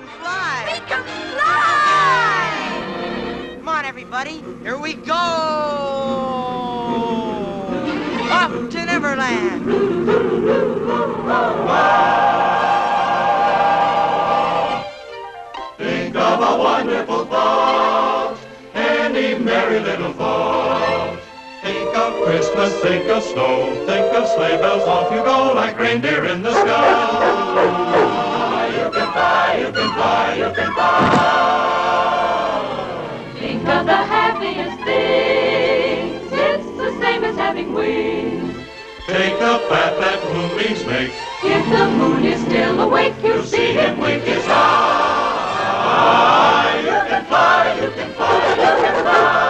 can fly. We can fly! Come on, everybody. Here we go. Up to Neverland. Think of a wonderful thought, any merry little thought. Think of Christmas, think of snow, think of sleigh bells, off you go like reindeer in the sky. The happiest things. It's the same as having wings. Take the bath that moonbeams make, If the moon is still awake, you'll see him wink his eye. you can fly, you can fly, you can fly.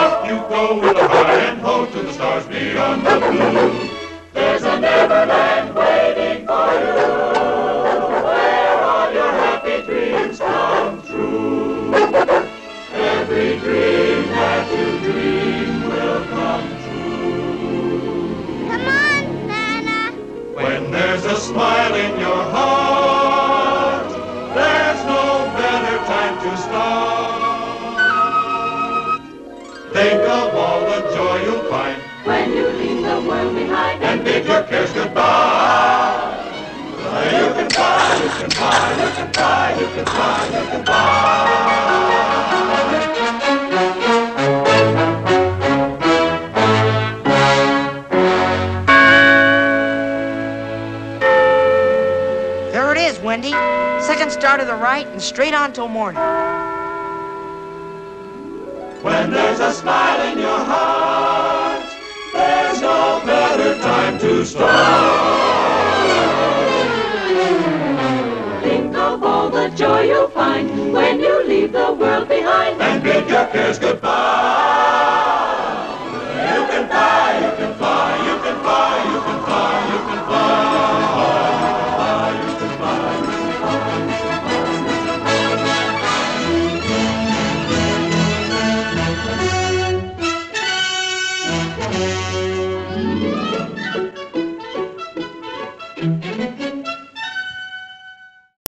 Up you go with a high and ho to the stars beyond the blue. Dream that you dream will come true. Come on, Santa. When there's a smile in your heart, there's no better time to start. Think of all the joy you'll find When you leave the world behind and bid your cares goodbye. You can fly, you can fly, you can fly, you can fly, you can fly. It is, Wendy. Second star to the right and straight on till morning. When there's a smile in your heart, there's no better time to start. Think of all the joy you'll find